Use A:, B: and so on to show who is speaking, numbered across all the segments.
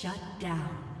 A: Shut down.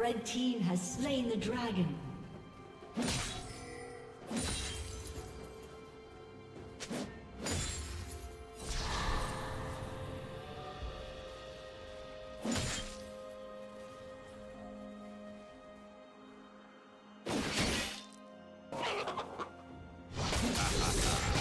A: Red team has slain the dragon. Ha ha ha!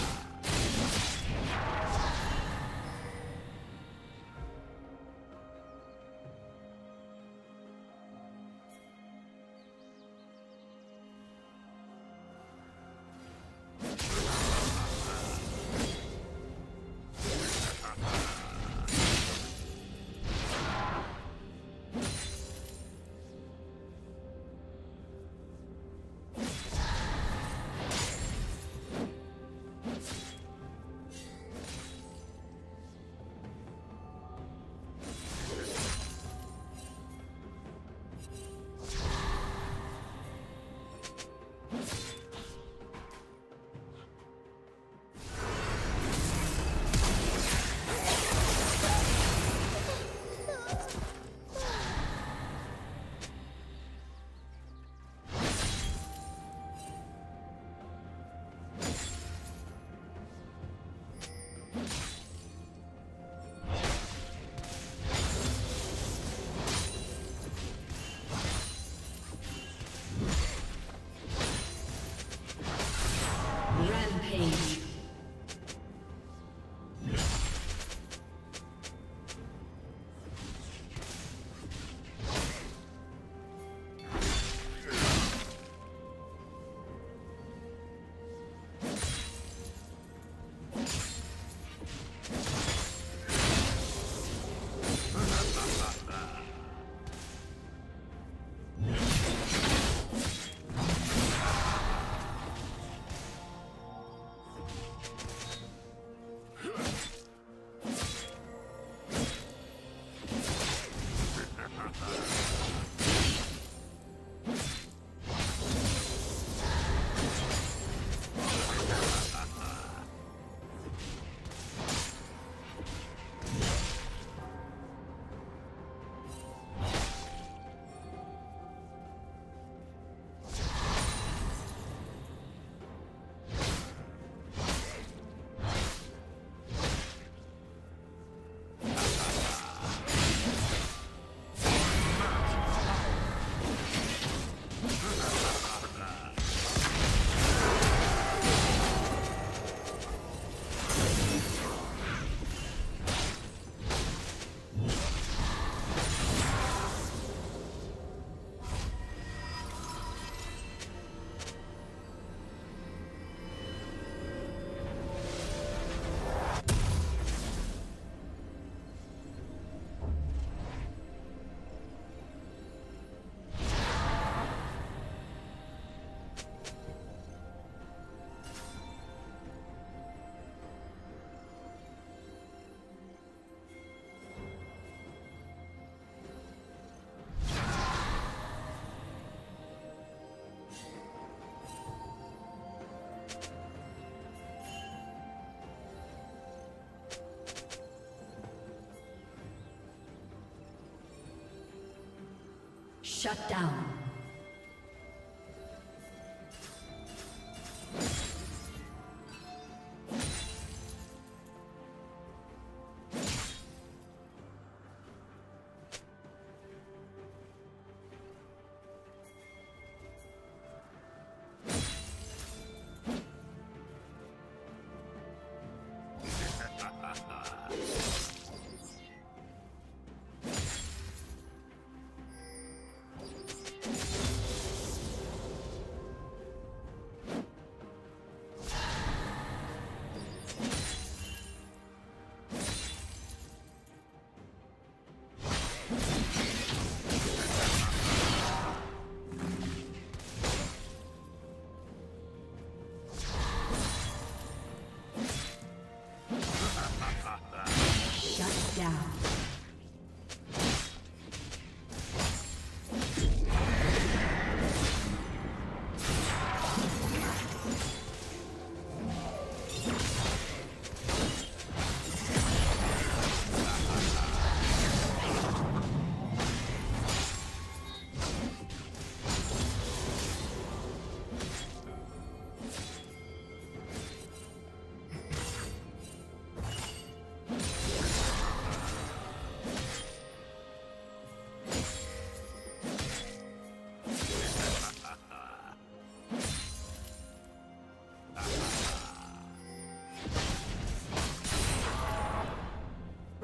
A: Shut down.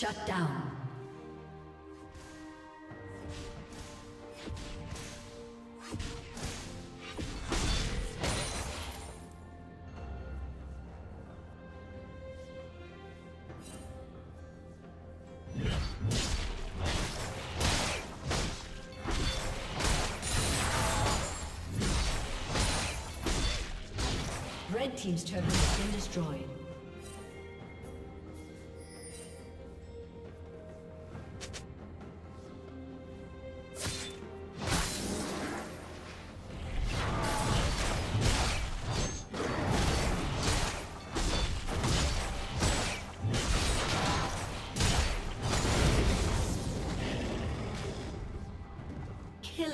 A: Shut down. Red Team's turret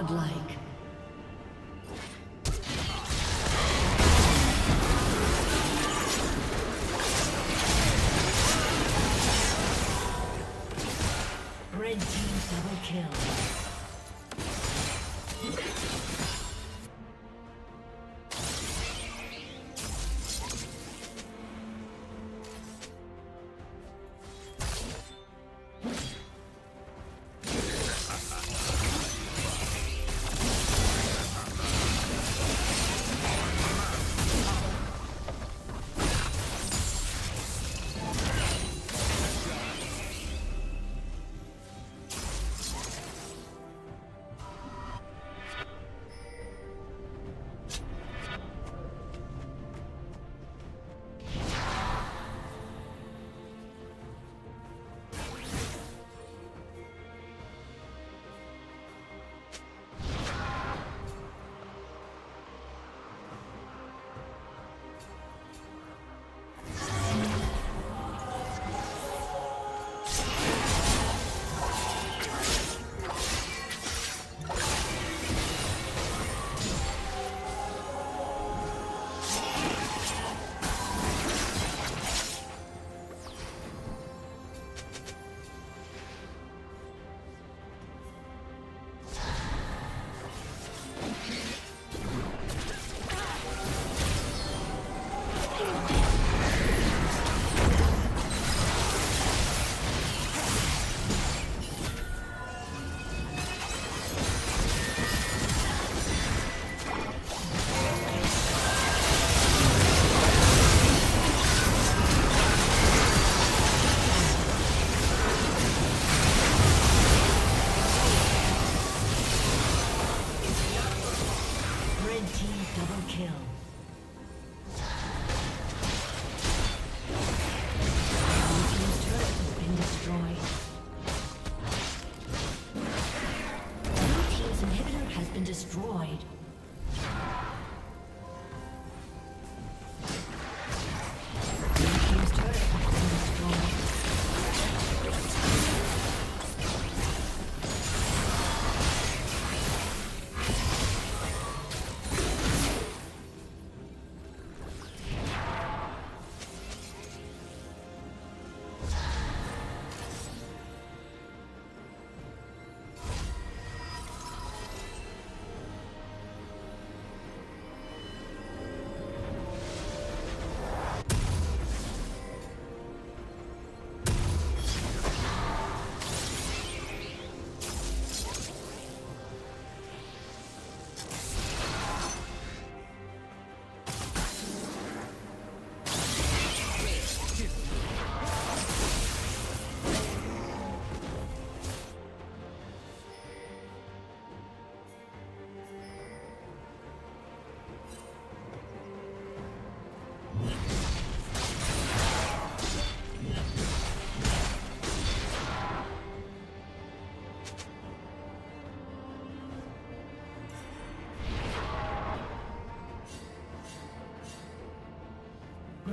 A: Godlike.